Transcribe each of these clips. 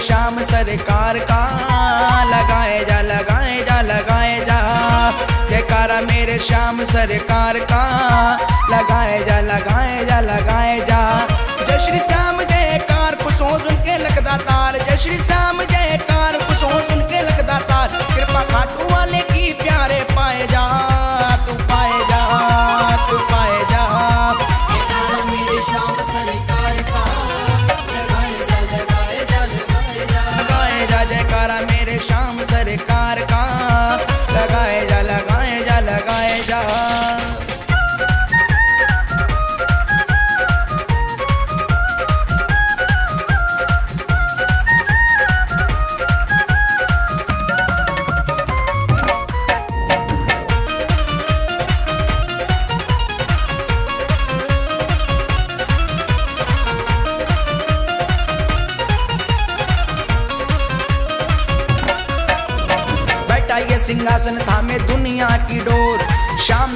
श्याम सरकार का। लगाए जा लगाए जा लगाए जा। जयकारा मेरे श्याम सरकार का। लगाए जा लगाए जा लगाए जा। जय श्री श्याम जयकार सुन के लगदा तार जय श्री श्याम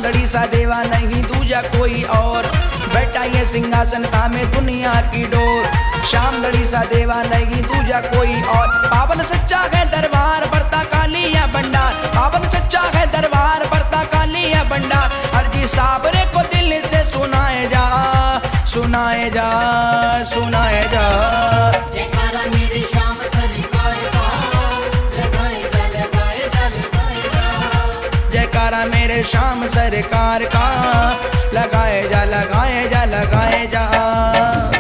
दड़ी सा देवा नहीं, दूजा कोई और। बैठा ये सिंहासन थामे दुनिया की डोर। शाम दड़ी सा देवा नहीं, दूजा कोई और। पावन सच्चा है दरबार, बरता काली या भंडार पावन सच्चा है दरबार, बरता काली या भंडार अर्जी साबरे को दिल से सुनाए जा सुनाए जा सुनाए जा। जा मेरे शाम सरकार का। लगाए जा लगाए जा लगाए जा।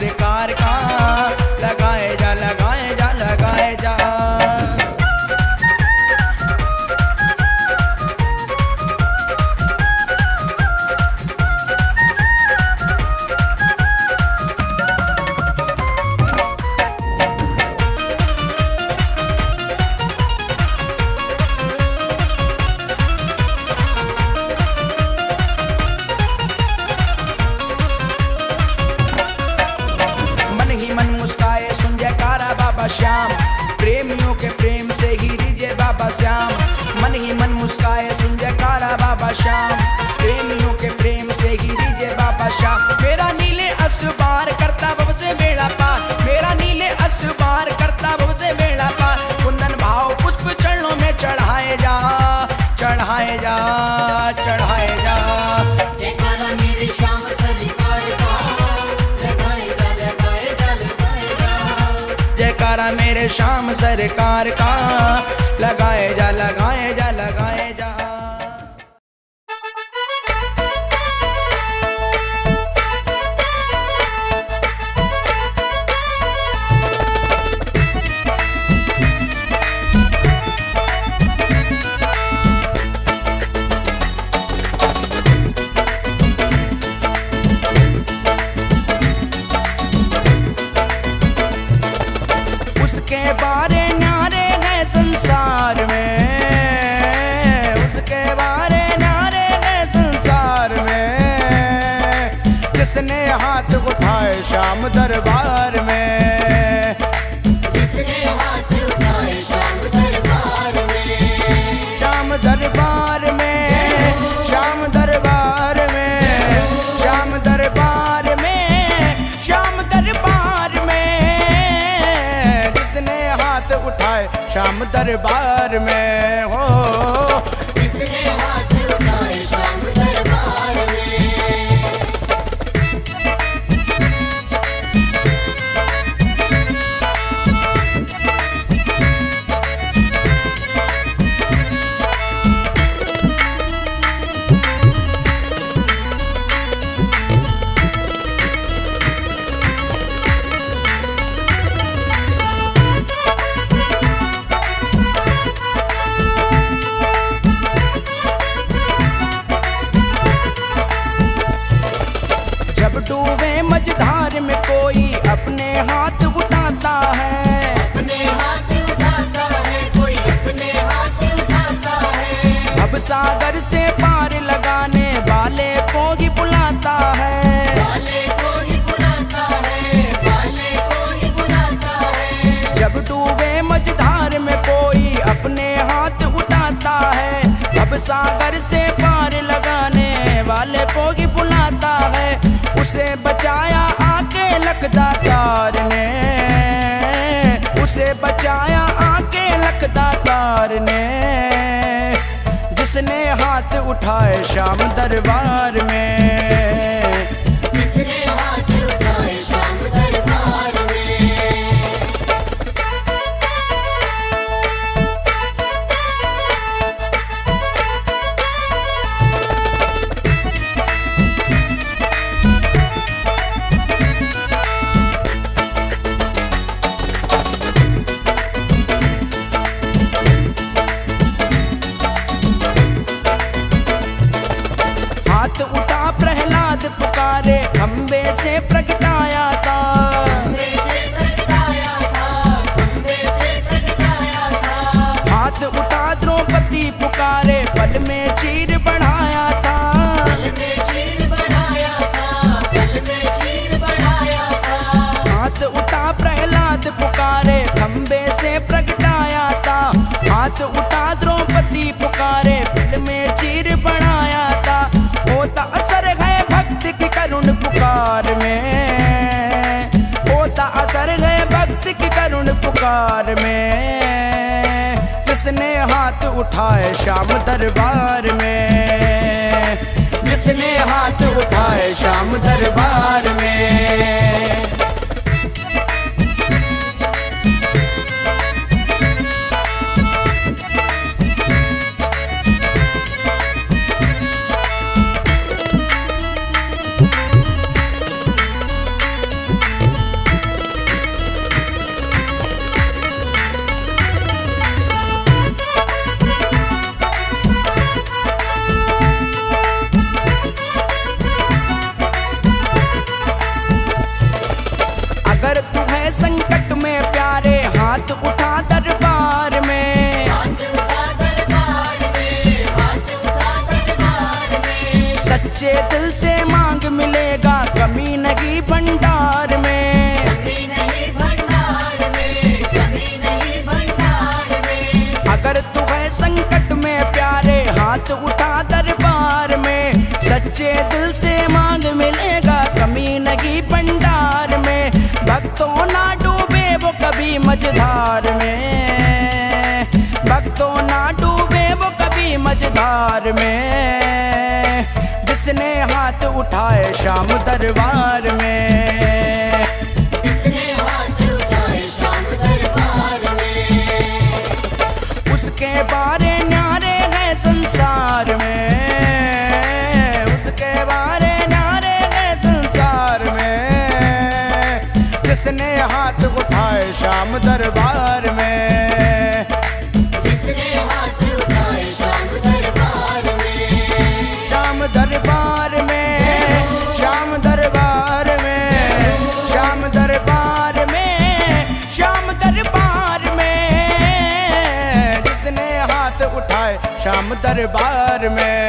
सरकार बाबा श्याम प्रेमियों के प्रेम से ही रिजे बाबा श्याम मेरा नीले असबार करता बब से बेड़ा पार। मेरा नीले असबार करता बब से बेड़ा पार। कुंदन भाव पुष्प चरणों में चढ़ाए जा चढ़ाए जा चढ़ाए जा। जयकारा मेरे श्याम सरकार का। लगाए जा लगाए जा लगाए जा। जयकारा मेरे श्याम सरकार का। लगाए जा लगाए जा लगाए हाथ उठाए श्याम दरबार में। जिसने हाथ उठाए श्याम दरबार में। श्याम दरबार में श्याम दरबार में श्याम दरबार में श्याम दरबार में। जिसने हाथ उठाए श्याम दरबार में हो सरकार ने जिसने हाथ उठाए शाम दरबार में। दरबार में जिसने हाथ उठाए शाम दरबार में। उसके बारे हैं संसार में। उसके बारे हैं संसार में। हाथ उठाए शाम दरबार में। दरबार में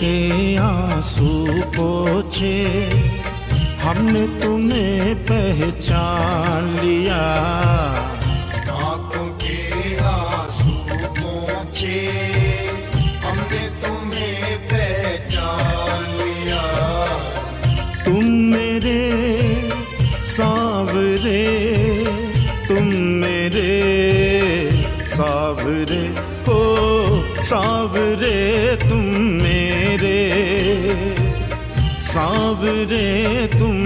के आँसू पोछे हमने तुम्हें पहचान लिया। आँखों के आँसू पहुँचे हमने तुम्हें पहचान लिया। तुम मेरे सावरे तुम मेरे सावरे हो सावरे तुम सावरे तुम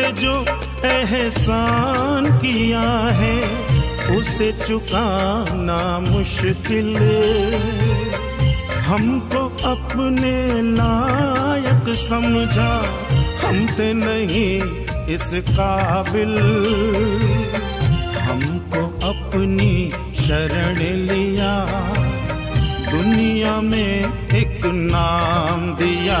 पे जो एहसान किया है, उसे चुकाना मुश्किल। हमको अपने लायक समझा, हम ते नहीं इस काबिल। हमको अपनी शरण लिया, दुनिया में एक नाम दिया।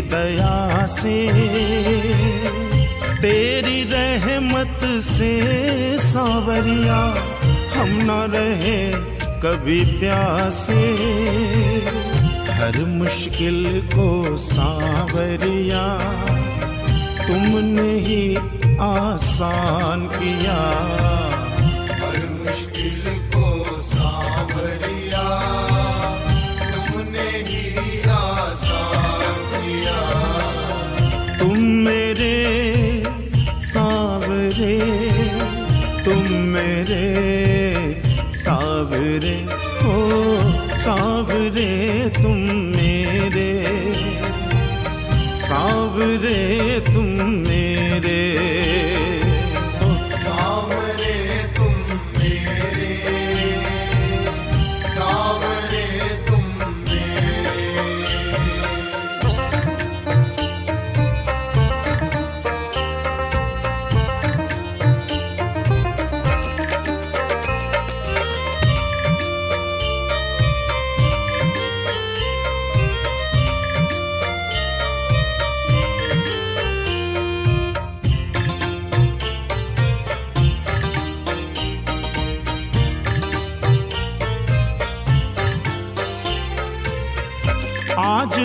दया से, तेरी रहमत से सावरिया हम न रहे कभी प्यासे। हर मुश्किल को सावरिया तुमने ही आसान किया। मेरे सावरे हो सावरे तुम मेरे। सावरे तुम मेरे।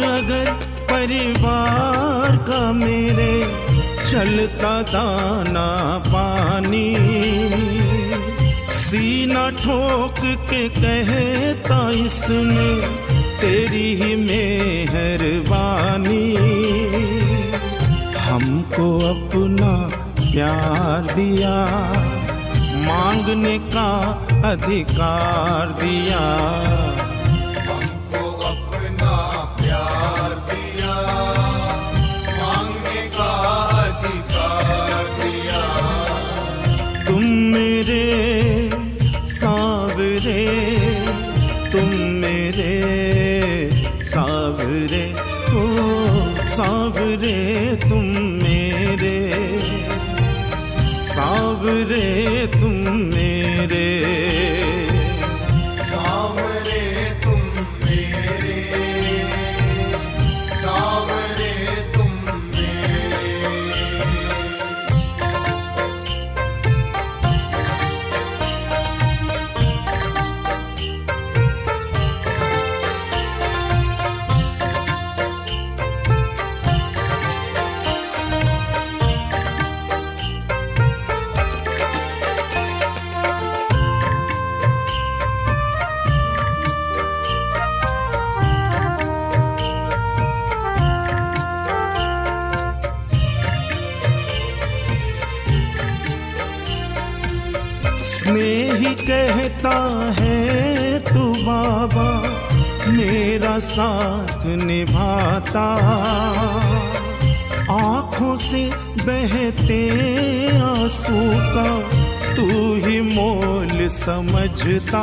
अगर परिवार का मेरे चलता दाना पानी। सीना ठोक के कहता इसमें तेरी ही मेहरबानी। हमको अपना प्यार दिया, मांगने का अधिकार दिया। बूझता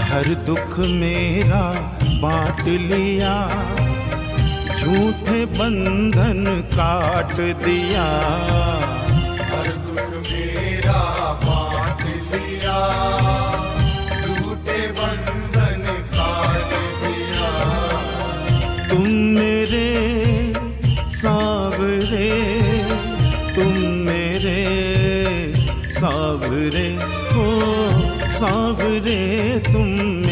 हर दुख मेरा बांट लिया। झूठे बंधन काट दिया। हर दुख मेरा बांट लिया। झूठे बंधन काट दिया। तुम मेरे सावरे, तुम मेरे सावरे। सांवरे तुम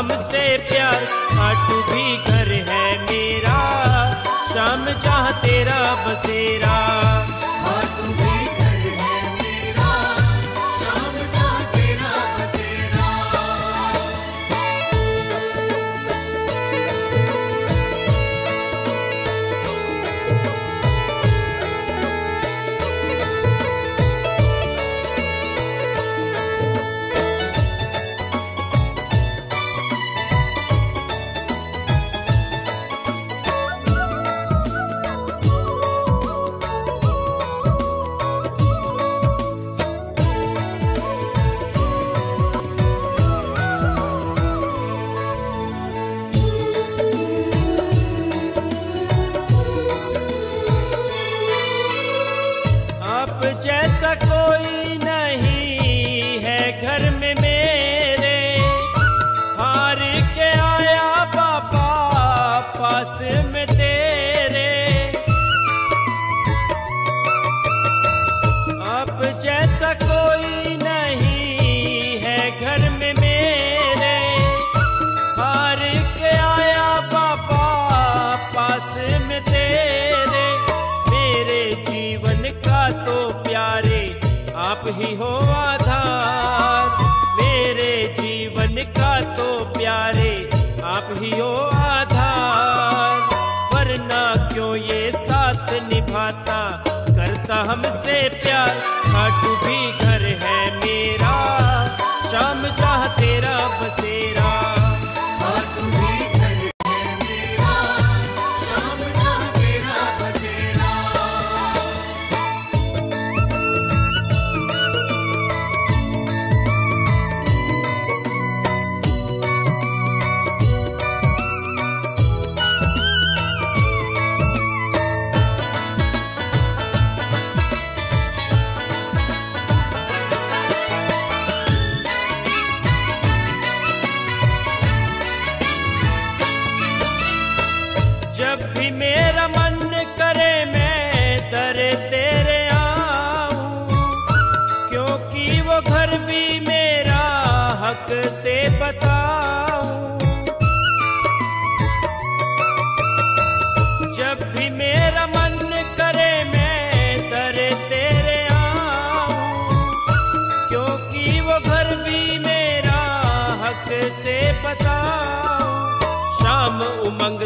हमसे प्यार खाटू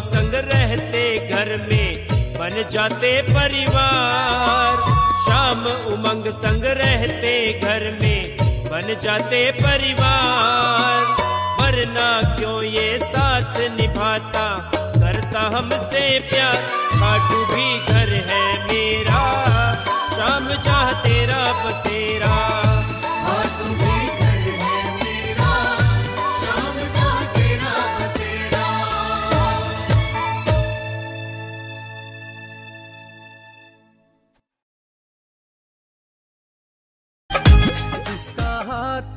संग रहते घर में, बन जाते परिवार। शाम उमंग संग रहते घर में, बन जाते परिवार। वरना क्यों ये साथ निभाता? करता हमसे प्यार। खाटू भी घर है मेरा। शाम जहाँ तेरा बसेरा।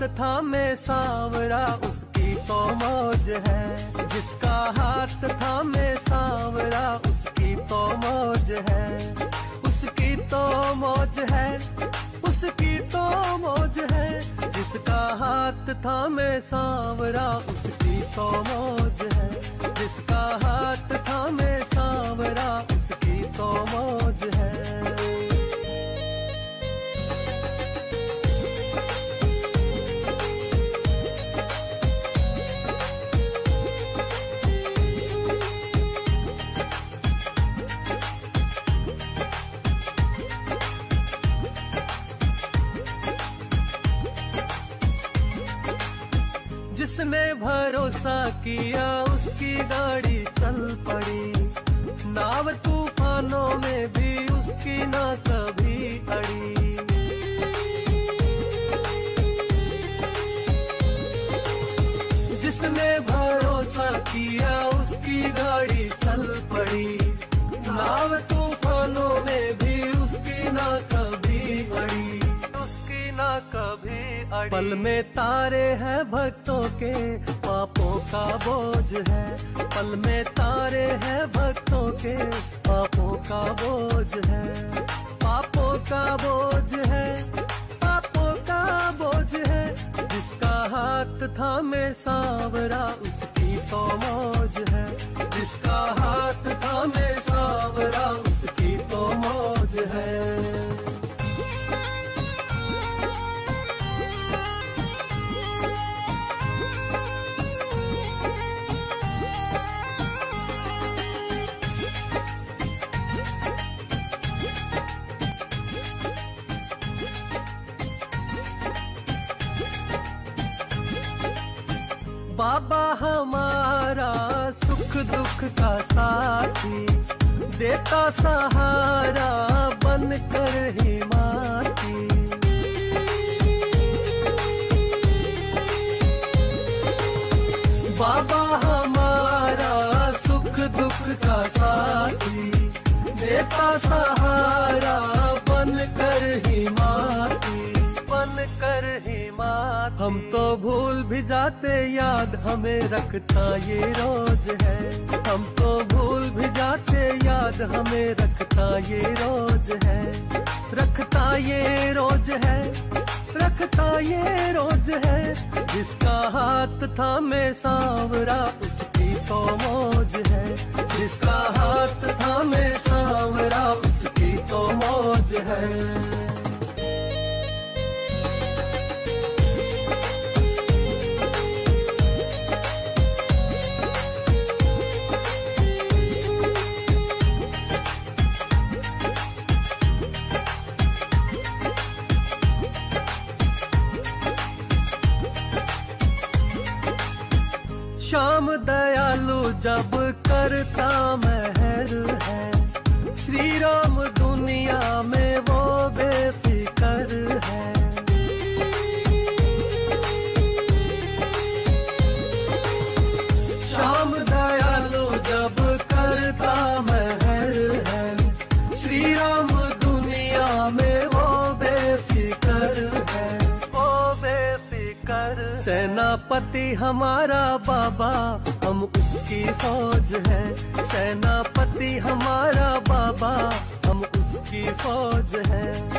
हाथ मैं सांवरा, उसकी तो मौज है। जिसका हाथ था मैं सांवरा, उसकी तो मौज है। उसकी तो मौज है, उसकी तो मौज है। जिसका हाथ था मैं सांवरा, उसकी तो मौज है। जिसका हाथ था मैं सांवरा, उसकी तो मौज है। जिसने भरोसा किया, उसकी गाड़ी चल पड़ी। नाव तूफानों में भी उसकी ना कभी अड़ी जिसने भरोसा किया, उसकी गाड़ी चल पड़ी। नाव पल में तारे हैं भक्तों के, पापों का बोझ है। पल में तारे हैं भक्तों के, पापों का बोझ है। पापों का बोझ है, पापों का बोझ है। जिसका हाथ थामे सांवरा, उसकी तो मौज है। जिसका हाथ था थामे सांवरा, उसकी तो मौज है। बाबा हमारा सुख दुख का साथी, देता सहारा बन कर ही माती। बाबा हमारा सुख दुख का साथी, देता सहारा हम तो भूल भी जाते, याद हमें रखता ये रोज है। हम तो भूल भी जाते, याद हमें रखता ये रोज है। रखता ये रोज है, रखता ये रोज है। जिसका हाथ था मैं सांवरा, उसकी तो मौज है। जिसका हाथ था मैं सांवरा, उसकी तो मौज है। जब करता महर है श्री राम दुनिया में वो बेफिकर है। श्याम दयालु जब करता महर है श्री राम दुनिया में वो बेफिकर है। वो बेफिकर सेनापति हमारा बाबा, हम उसकी फौज है। सेनापति हमारा बाबा, हम उसकी फौज है।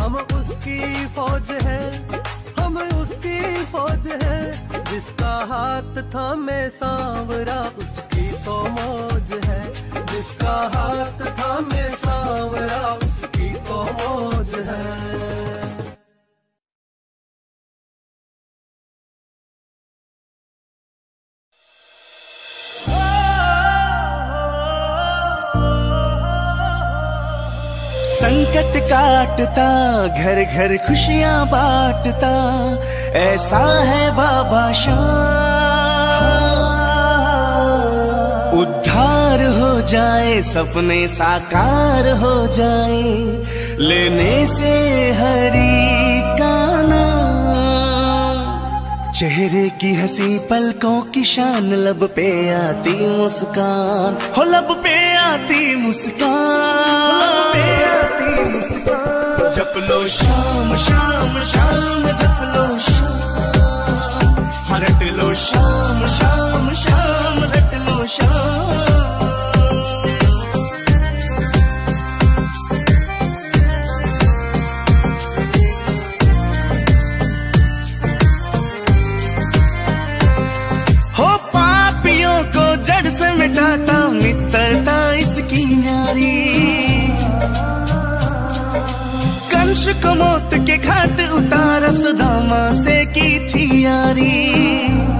हम उसकी फौज है। हम उसकी फौज है। जिसका हाथ था मैं सांवरा, उसकी तो मौज है। जिसका हाथ संकट काटता घर घर खुशियाँ बांटता। ऐसा है बाबा श्याम उद्धार हो जाए, सपने साकार हो जाए, लेने से हरी का नाम चेहरे की हँसी पलकों की शान, लब पे आती मुस्कान। हो लब पे आती मुस्कान। जप लो, शाम शाम शाम, जप लो, शाम। रट लो, शाम शाम शाम रट लो, शाम। मिटाता मित्रता इसकी न्यारी। को मौत के घाट उतारा सुदामा से की थी यारी।